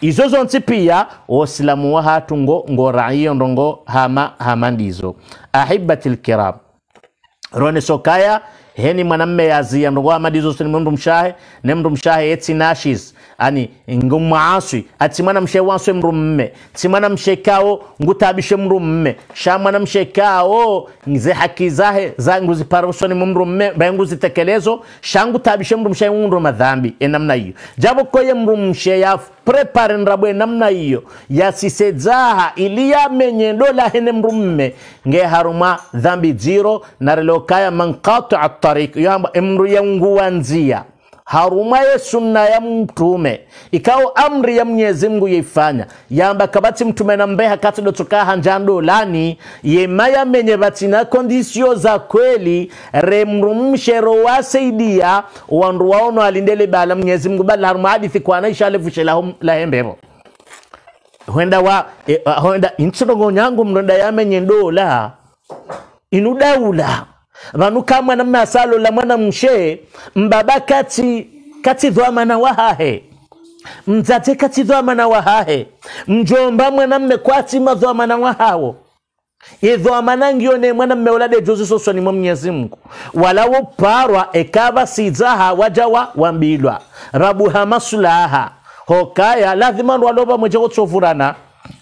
Izo zonsi pia wasilamu wa hatu ngo ngo raiyo ndongo hama hama ndizo. Ahibati lkiram rone sokaya heni mwanamme yazia hama ndizo sini mndu mshahe ne mndu mshahe yetsi ani ngumwaaswi ati mwana mshe waswe mrumme mme. Ti mwana mshe kao ngutabishe mrumme mme. Sha mwana mshe kao ngize haki zahe za nguziparusoni mndu mme baye nguzitekelezo sha ngutabishe mndu mshe mndu madhambi enamna hiyo. Jabo koye mndu mshe ya prepare nrabwe namna hiyo. Yasisedzaha ili yamenye dola hene mrumme mme. Nge haruma dhambi dziro narelokaya manqatia tariq yohamba emru yanguwa nzia haruma ye sunna ya mtume. Ikao amri ya mwenyezi mungu yeifanya. Yamba kabati mtume na mbeha kati dotoka hanjando lani yema menye batina kondisio za kweli. Remrumshero wasaidia wandu waono alindele bala mwenyezi mungu. Bala haruma hadithi kwa naisha alefushe lahembero hwenda wa e, uh, hwenda intsirongo nyangu mnonda yamenye ndola. Inudaula vanu ka mwana mme asalola mwana mshe mbaba kati kati dhwamana wahahe. Mzate kati dhwamana wahahe. Mjomba mwana mme kwati madhwamana wahawo idhwamana ngione mwana mme olade juzi soswani mwa mnyezi mungu. Walawo parwa ekava sidzaha wajawa wambilwa rabuha masulaha. Hokaya lazima ndwalova mweje wotsovurana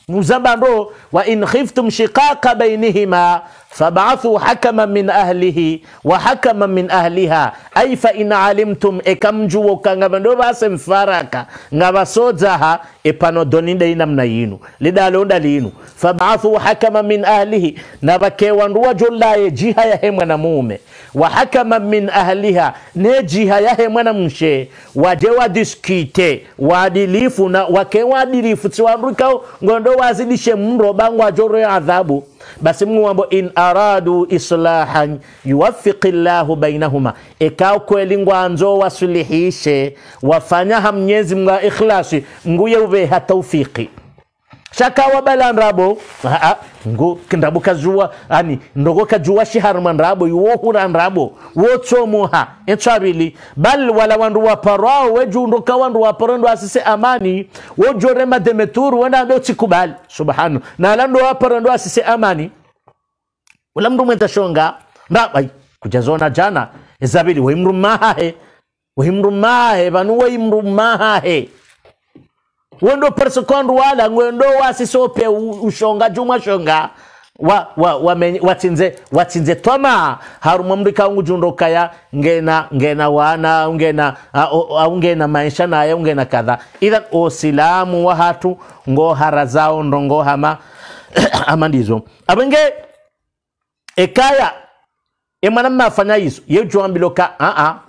muzabando wa in khiftum shiqaqa bainihima fab'athu hakama min ahlihi wa hakama min ahliha. Ai fa alimtum ekamjuwo kangabando vase mfaraka ngabasodzaha epano doninde inamna yinu. Lidalonda linu. Fab'athu hakama min ahlihi na bakewanduwa jolaye jiha yahe mwanamume wa hakama min ahliha ne jiha yahe mwanamshe waje wadiskite waadilifu na wake waadilifu tiwandukao ngondo wazidishe adhabu basi mungu wambo in aradu islahan yuwafiki llahu bainahuma. Ikao kweli ngwanzo wasulihishe wafanyaha mnyezi mga ikhlasi nguye uveha taufiki shakawa bala nrabo. Aa, ngo ndabo kajua ani ndogo kajua shiharma nrabo iwohura nrabo wotsomoha etswabili bal wala wandu waparao wejundo ka wandu waparo ndo asise amani wojore mademeturu wenda ndo utsikubali subhanu na ala ndo waparo ndo asise amani. Wala mndu mwenta shonga ndabai kujazona jana ezabili weimrumahahe weimrumahe vanu weimrumahahe wendo persekondu wala ngwendo wasisope ushonga juma shonga wa, wa, wa menye- watsinze watsinze twama harumwa mrika ungu jundo kaya ngena ngena wana ngena au au ngena maisha naye ngena kadha. Idhan osilamu wa hatu ngo harazao ndongo hama amandizo abenge ekaya emwana mafanya hizo a uh a reje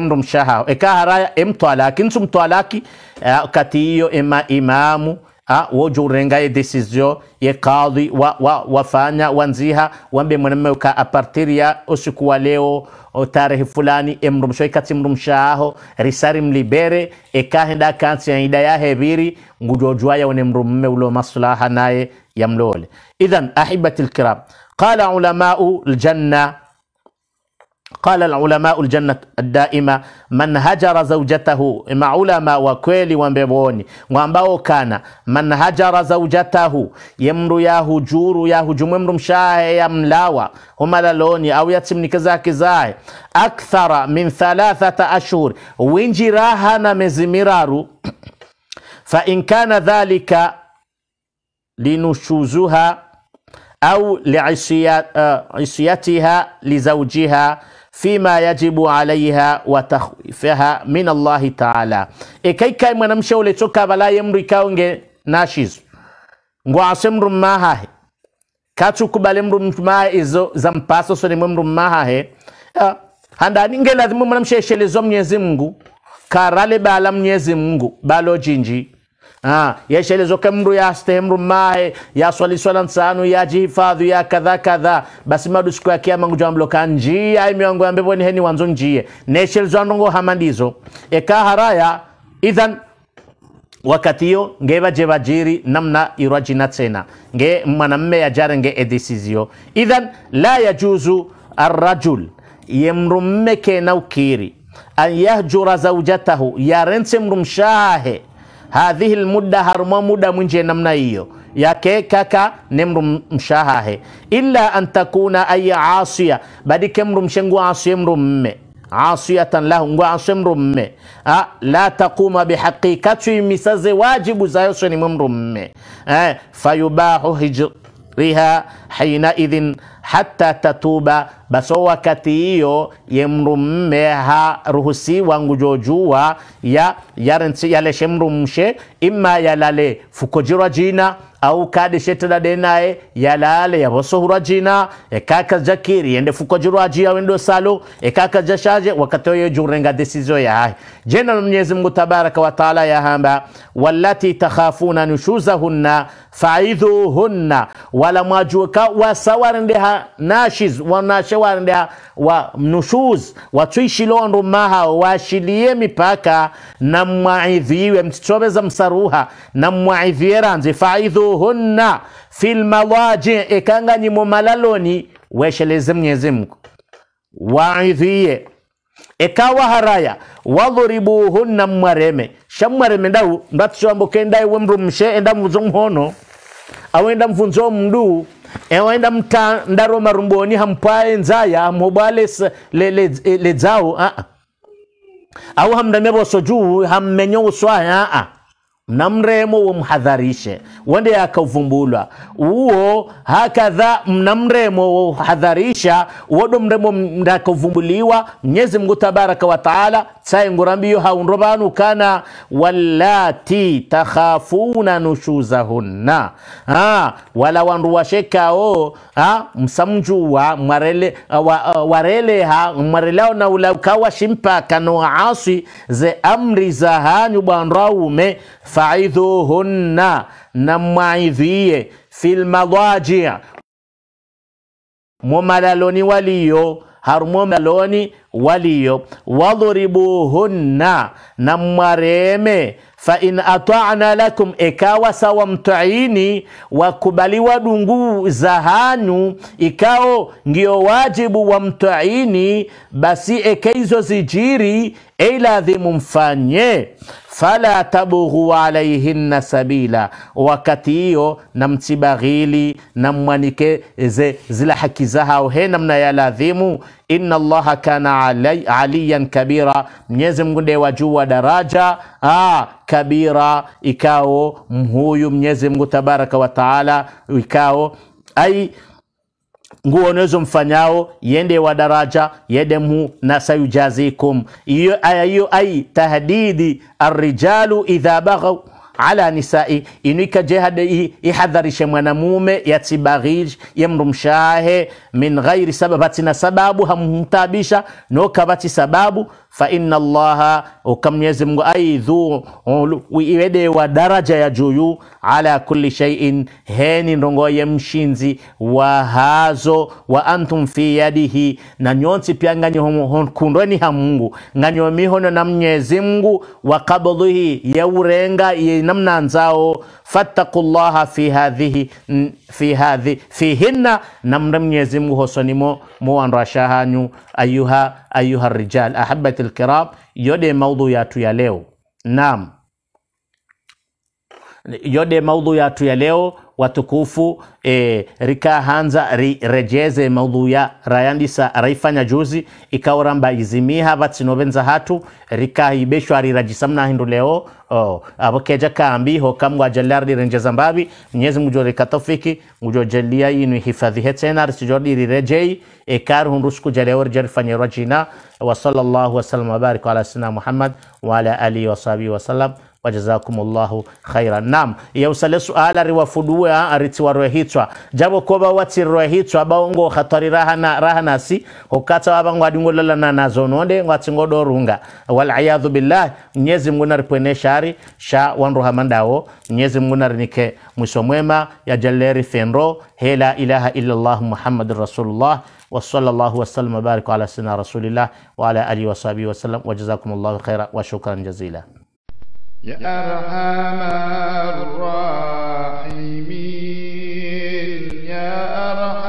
mndu mshaha eka haraya emtwalaki nsu mtwalaki uh, kati iyo ema imamu uh, wojo urenga ye decision ye kadhi wa, wa, wafanya wanziha wambe mwanamme ka apartir ya usiku wa leo tarehe fulani emndu msho ikati mndu mshaho risari mlibere ekahenda kansi ya ida ya hebiri ngujojwa ya one mrumme mme ulo maslaha naye yamlole idhan ahibati lkiram. Qala ulamau ljanna قال العلماء الجنة الدائمة من هجر زوجته إما علماء وكويلي ومبيبوني وأنباو كان من هجر زوجته يمر يا هجور يا هجوم يمر مشاه يا ملاوة هما لوني أو يتسم نكزا كزاي أكثر من ثلاثة أشهر وينجي راهنا مزمرارو فإن كان ذلك لنشوزها أو لعصيتها آه، لزوجها fima yajibu alaiha wa takhwifaha min Allahi taala. Ekaikai mwanamsha ulechoka balaye mru ikaonge nashizo ngwase mru mahahe kachu kubale mru mmaha izo za mpaso so ni mru mmahahe handani nge lazima mwanamsha eshelezo mnyezi mngu karale bala mnyezi mngu balo jinji. Ah, yeshelezo kamru ya yaste mae mahe yaswali swala nsanu yajihifadhi ya kadha kadha. Basi madu siku ya kiyama ngujamblo ka njia imiongo ya mbebo ni heni wanzo njie. Neshelezo anongo hamandizo. Eka haraya idhan wakati ngeva bajiri namna irwajina tsena. Nge mwanamme yajare nge edisizio idhan la yajuzu arrajul. Yemrumme kena ukiri. An yahjura zaujatahu yarense mrumshahe hadhihi lmudda haruma muda mwinje namna hiyo. Yake kaka nemru mshahahe. Illa an takuna ay asiya. Badike mru mshengu asiye mru mme. Asiyatan lahu ngu asiye mru mme. Ah, la taquma bihaqiqati misaze wajibu zayo ni mru mme. Fayubahu hijriha hinaidhin hatta tatuba baso wakati hiyo yemru mme haruhusiwa ngujojua ya yarensi yaleshe mru mshe imma yalale fukojirwa jina au kade shetela denaye yalale yavosohurwa jina. Ekaka jakiri yende fukojirwa jia wendo salo ekaka jashaje wakati oyo jurenga desizio yahe jena mwenyezi mungu tabaraka wa taala yahamba wallati takhafuna nushuzahunna faidhuhunna wala mwajuka wasawarendeha nashiz wanashe warendeha wa mnushuz watwishilondo maha washilie mipaka na mwaidhiwe mtitobeza msaruha na mwaidhiwe ranze faidhuhunna fil madaji ekanganyimo malaloni wesheleze mnyezi mungu. Waidhiye. Ekawa haraya wadhuribuhunna mwareme. Shamwareme ndau ndatushambo kendai wemru mshe enda mvunzo mhono awenda mvunzo mdu ewenda mta ndaro marumboni hampae nzaya hamhobale ledzao le, le, le au hamdamebo juu hammenyo uswaya aa mnamremo womhadharishe wende akavumbulwa. Uwo hakadha mnamremo wohadharisha wodo mremo ndakavumbuliwa mnyezi mungu tabaraka wa taala tsaingurambiyo haunro banu kana wallati takhafuna nushuzahunna. Ha, wala wandu washekao msamjuwa wareleha mwarelao na ulaukawashimpaka no asi ze amri za hanyu bwanraume faidhuhunna na mwaidhiye fil madaji. Mumalaloni waliyo harumo maloni waliyo wadhuribuhunna na mwareme fain atana lakum ikawa sawa mtaini wakubaliwa dungu za hanyu ikao ndio wajibu wa mtaini basi ekeizo zijiri eiladhi mfanye fala tabughu alaihinna sabila. Wakati hiyo na msibaghili na mmwanike ze zila haki zahao he namna ya ladhimu. Inna allaha kana ali, aliyan kabira. Mwenyezi mungu ndiye wajuu wa daraja. Ah, kabira ikao mhuyu mwenyezi mungu tabaraka wa taala ikao. Ai nguo nezo mfanyao yende wa daraja yede mu na sayujazikum. Hiyo aya hiyo ai tahdidi arrijalu idha baghaw ala nisai. Inika jehade ihadharishe mwanamume yatibaghij yemrumshahe min ghairi sababati na sababu hamumtabisha nokabati sababu fa inna allaha ukamnyezi mungu ai dhu iwede wa daraja ya juyu ala kulli shay'in heni ndongoye mshinzi wa hazo wa antum fi yadihi na nyonsi pia nganyo kundoni ha mungu nganyo mihono na mnyezi mungu wa kabdhihi ya urenga ye namna nzao fattaqullaha fi hadhihi fi hadhi fihinna namna mnyezi mungu hosonimo muwanrasha hanyu ayuha ayuha rijal ahabati lkiram yode maudhu yatu ya leo. Naam. Yode maudhu yatu ya leo watukufu e, rika hanza ri, rejeze maudhu ya rayandisa raifanya juzi ikaoramba izimiha vatsinovenza hatu rika ibeshwa rirajisamna hindu leo oh, avokeja kambi hokamwa jalardi renjeza mbavi mnyezi mujo rikatofiki mujojelia inu hifadhi hetena risijodi rirejei ekar hundu siku jaleo rijarifanyerwa jina wa sallallahu wasallam wabarik ala sina muhammad wa ala alihi wasahbihi wasallam wajazakumullahu khairan nam yausale suala riwafudue aritiwarwehitswa jabo koba watirwehitswa baongo khatari rahana rahanasi hokata wabango adingolala nazo nonde ngwatsingodo runga waliyadhu billah mnyezi mungu naripwene shari sha wandu hamandawo mnyezi mungu narinike mwiso mwema ya jalleri fenro he la ilaha illallah muhammadin rasulullah وصلى الله وسلم وبارك على سيدنا رسول الله وعلى اله وصحبه وسلم وجزاكم الله خيرا وشكرا جزيلا يا أرحم الراحمين يا أرحم